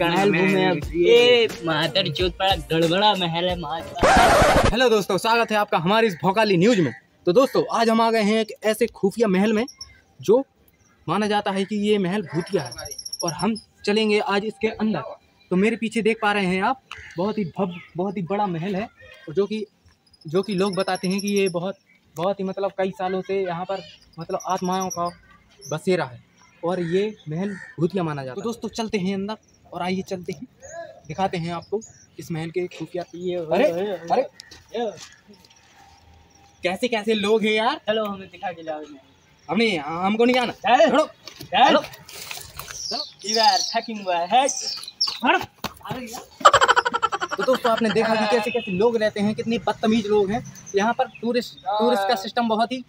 महल घूमे अब ये चौथ बड़ा गड़बड़ा महल है हेलो दोस्तों स्वागत है आपका हमारी इस भोकाली न्यूज़ में। तो दोस्तों आज हम आ गए हैं एक ऐसे खुफिया महल में जो माना जाता है कि ये महल भूतिया है। और हम चलेंगे आज इसके अंदर। तो मेरे पीछे देख पा रहे हैं आप बहुत ही भव्य बहुत ही बड़ा महल है और जो कि जो कि लोग बताते हैं कि ये बहुत बहुत ही मतलब कई सालों से यहाँ पर मतलब आत्माओं का बसेरा है। और ये महल भूतिया माना जाता है। तो दोस्तों चलते हैं अंदर और आइए चलते हैं। दिखाते हैं आपको इस महल के खुफिया ये अरे अरे। कैसे कैसे लोग हैं यार? चलो हमें दिखा के लाओ हमने हमको नहीं जाना। चल। चलो। my head अरे तो दोस्तों आपने देखा कि कैसे कैसे लोग रहते हैं कितने बदतमीज लोग हैं। यहाँ पर टूरिस्ट टूरिस्ट का सिस्टम बहुत ही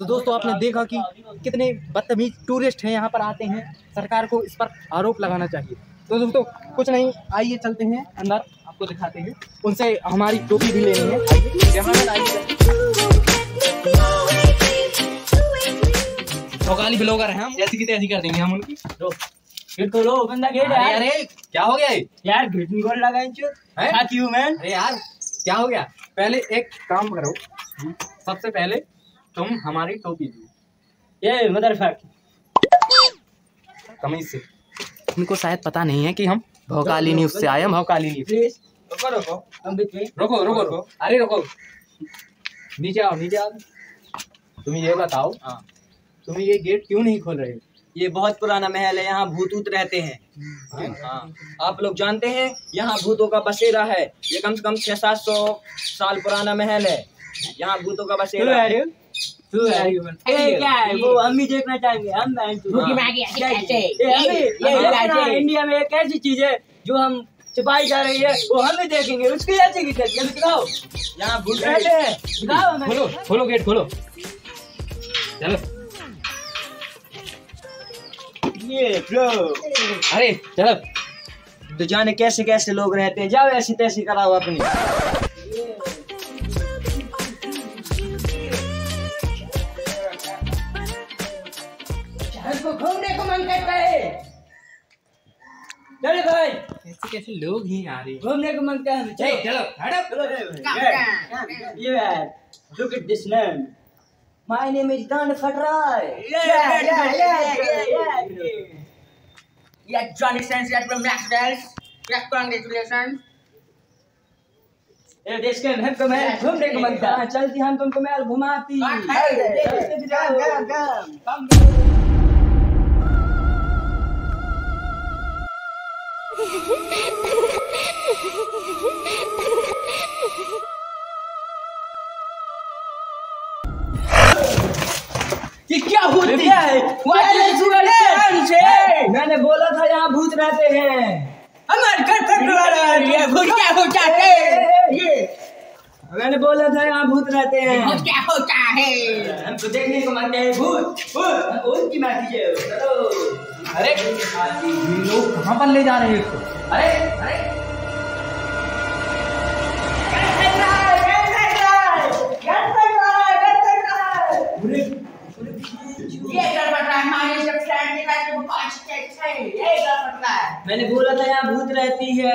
तो दोस्तों आपने देखा कि कितने बदतमीज टूरिस्ट हैं यहाँ पर आते हैं। सरकार को इस पर आरोप लगाना चाहिए। तो दोस्तों कुछ नहीं आइए चलते हैं। अंदर आपको दिखाते हैं। उनसे हमारी टोपी भी लेनी है। भोकाली ब्लॉगर हैं हम। जैसी की तैसी कर देंगे हम उनकी। रो गेट खोलो बंदा गेट यार। अरे क्या हो गया यार गेट नहीं लगा हैं? fuck you अरे यार क्या हो गया? पहले एक काम करो। सबसे पहले तुम हमारी टोपी दो ये motherfucker तमीज से। उनको शायद पता नहीं है कि हम भोकाली न्यूज़ से आए हैं भोकाली न्यूज़। रुको रुको हम बीच में रुको रुको रुको। अरे रुको। नीचे आओ नीचे आओ। तुम ये बताओ हाँ। तुम ये गेट क्यों नहीं खोल रहे ये बहुत पुराना महल है यहाँ भूत ऊत रहते हैं। हाँ। आप लोग जानते हैं यहाँ भूतों का बसेरा है। ये कम से कम छह सात सौ साल पुराना महल है। यहाँ भूतों का बसेरा है। रे तू है ए क्या है वो हम भी देखना चाहेंगे हम मैं तू। हाँ। है, इंडिया एक ऐसी चीज़ है जो हम छिपाई जा रही है वो हम भी देखेंगे उसकी ऐसी की दिखाओ। यहाँ भूत रहते हैं दिखाओ हमें। खोलो खोलो गेट खोलो। चलो। ये ब्रो अरे चलो। तो जाने कैसे कैसे लोग रहते हैं? जाओ ऐसी तैसी कराओ अपनी। चलो भाई कैसे कैसे लोग ही आ रहे हैं घूमने को मन करता है चलो चलो हटो चलो चलो you are look at this name My name is Dan Fatrai. yeah yeah yeah yeah yeah Yeah, Johnny Sins yet from Maxwell's. Yes, congratulations. ये देश के हमको महल घूमने को मन करता है चलती हम तुमको महल घुमाती ये क्या क्या है? मैंने बोला था यहाँ भूत रहते हैं। हमारे घर पर बुला रहा है ये भूत क्या होता है? ये मैंने बोला था यहाँ भूत रहते हैं। भूत क्या होता है? हमको देखने को मन है भूत भूत भूत की माटी है। चलो। अरे ये लोग कहाँ पर ले जा रहे हैं इसको? अरे अरे। मैंने बोला था यहाँ भूत रहती है।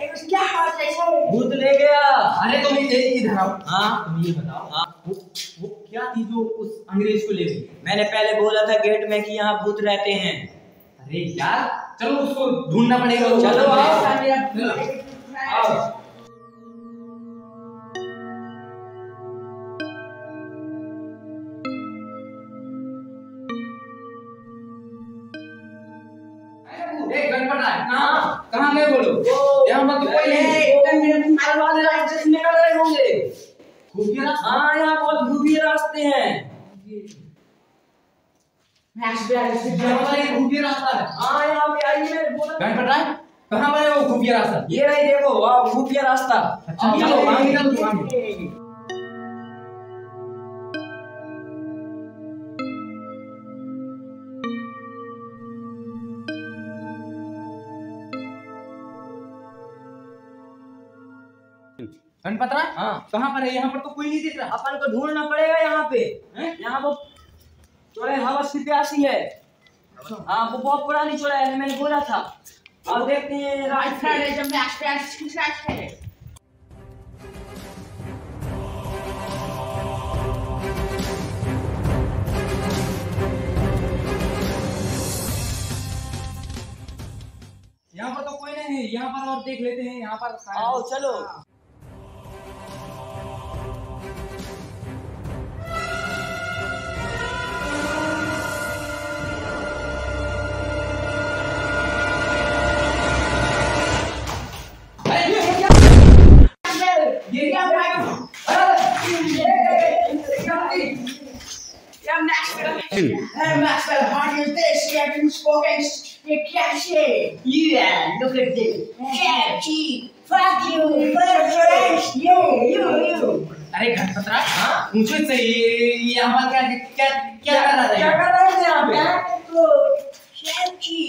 क्या बात भूत ले गया। अरे तुम ये इधर आओ। हाँ? तुम ये बताओ। हाँ? वो वो क्या थी जो उस अंग्रेज़ को ले गई? मैंने पहले बोला था गेट में कि यहाँ भूत रहते हैं। अरे यार चलो उसको ढूंढना पड़ेगा। चलो, आओ। आओ। कहाँ कहाँ गए बोलो? यहाँ मत कोई नहीं निकल रहे होंगे। खुफिया रास्ता? हाँ यहाँ बहुत खुफिया रास्ते हैं। यहाँ पर एक खुफिया रास्ता है। हाँ यहाँ पे आइए मैंने बोला। गन पड़ रहा है कहाँ पर है वो खुफिया रास्ता? ये रही देखो वाह खुफिया रास्ता। अच्छा चलो आगे चलो हाँ। कहाँ पर है? यहाँ पर तो कोई नहीं दिख रहा। अपन को ढूंढना पड़ेगा यहाँ पे। यहाँ वो जो है हवस की प्यासी है। हाँ वो बहुत पुरानी चुड़ैल है मैंने बोला था। अब देखते हैं रात. यहाँ पर तो कोई नहीं है। यहाँ पर और देख लेते हैं। यहाँ पर आओ चलो। Maxwell, how is this? You haven't spoken. Can't say. Yeah, look at this. Catchy. Fuck you. First You, you, you. अरे घटपतरा पूछो से ये यहाँ पर क्या क्या क्या कर रहा क्या कर रहे थे यहाँ पे तो कैची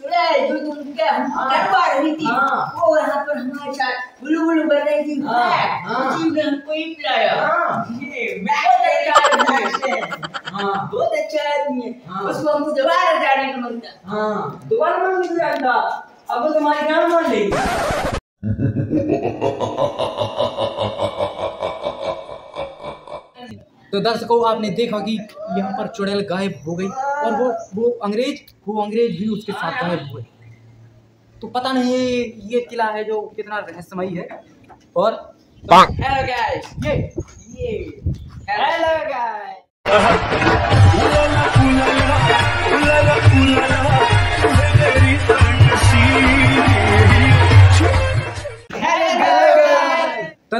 चुड़ैल जो तुमके हम करवा रही थी हाँ। वो यहाँ पर हमारे साथ बुलू बुलू कर रही थी हाँ, हाँ। उसी में हमको ही पिलाया हाँ। ये बहुत अच्छा आदमी है हाँ। बहुत अच्छा आदमी है। हाँ। उसको हमको दोबारा जाने का मन था हाँ। दोबारा मान था अब वो तुम्हारी जान मान लेगी। तो दर्शकों आपने देखा कि यहाँ पर चुड़ैल गायब हो गई और वो वो अंग्रेज़ वो अंग्रेज़ भी उसके साथ गायब हुए। तो पता नहीं ये ये किला है जो कितना रहस्यमयी है। और हेलो गाइस ये। ये। हेलो गाइस तो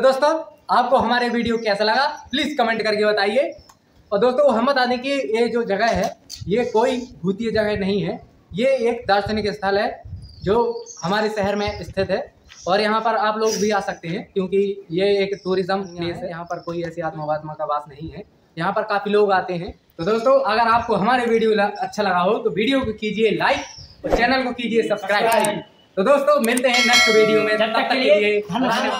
दोस्तों, आपको हमारे वीडियो कैसा लगा प्लीज़ कमेंट करके बताइए। और दोस्तों हम बता दें कि ये जो जगह है, ये कोई भूतीय जगह नहीं है। ये एक दार्शनिक स्थल है, जो हमारे शहर में स्थित है। और यहाँ पर आप लोग भी आ सकते हैं, क्योंकि ये एक टूरिज़्म प्लेस है, यहाँ पर कोई ऐसी आत्मात्मा का वास नहीं है। यहाँ पर काफ़ी लोग आते हैं। तो दोस्तों अगर आपको हमारे वीडियो अच्छा लगा हो तो वीडियो को कीजिए लाइक और चैनल को कीजिए सब्सक्राइब। तो दोस्तों मिलते हैं नेक्स्ट वीडियो में। तब तक के लिए धन्यवाद।